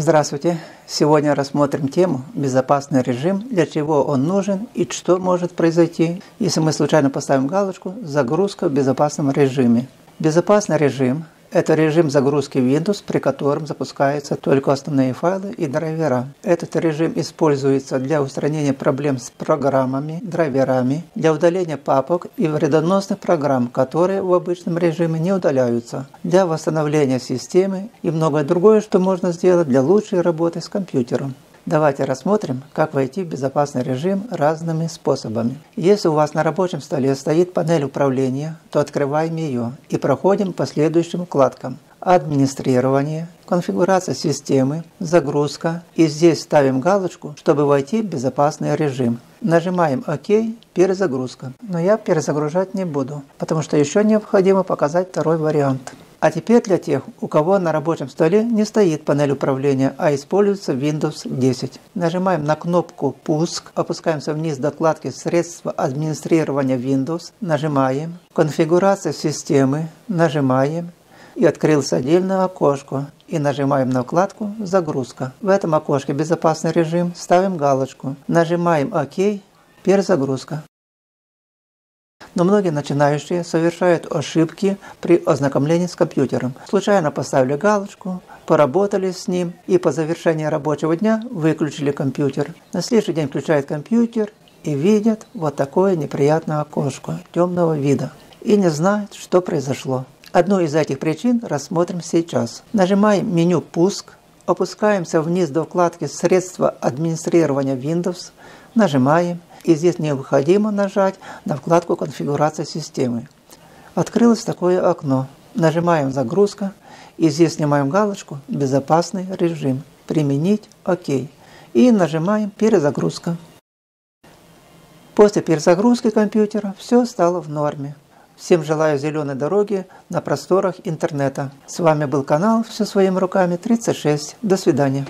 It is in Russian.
Здравствуйте! Сегодня рассмотрим тему «Безопасный режим», для чего он нужен и что может произойти, если мы случайно поставим галочку «Загрузка в безопасном режиме». Безопасный режим это режим загрузки Windows, при котором запускаются только основные файлы и драйвера. Этот режим используется для устранения проблем с программами, драйверами, для удаления папок и вредоносных программ, которые в обычном режиме не удаляются, для восстановления системы и многое другое, что можно сделать для лучшей работы с компьютером. Давайте рассмотрим, как войти в безопасный режим разными способами. Если у вас на рабочем столе стоит панель управления, то открываем ее и проходим по следующим вкладкам. Администрирование, конфигурация системы, загрузка. И здесь ставим галочку, чтобы войти в безопасный режим. Нажимаем ОК, перезагрузка. Но я перезагружать не буду, потому что еще необходимо показать второй вариант. А теперь для тех, у кого на рабочем столе не стоит панель управления, а используется Windows 10. Нажимаем на кнопку «Пуск», опускаемся вниз до вкладки «Средства администрирования Windows», нажимаем. «Конфигурация системы», нажимаем. И открылось отдельное окошко. И нажимаем на вкладку «Загрузка». В этом окошке «Безопасный режим» ставим галочку, нажимаем «Ок», перезагрузка но многие начинающие совершают ошибки при ознакомлении с компьютером. Случайно поставили галочку, поработали с ним и по завершении рабочего дня выключили компьютер. На следующий день включают компьютер и видят вот такое неприятное окошко темного вида и не знают, что произошло. Одну из этих причин рассмотрим сейчас. Нажимаем меню «Пуск», опускаемся вниз до вкладки «Средства администрирования Windows», нажимаем и здесь необходимо нажать на вкладку «Конфигурация системы». Открылось такое окно. Нажимаем «Загрузка» и здесь снимаем галочку «Безопасный режим». «Применить ОК». И нажимаем «Перезагрузка». После перезагрузки компьютера все стало в норме. Всем желаю зеленой дороги на просторах интернета. С вами был канал «Все своими руками 36». До свидания.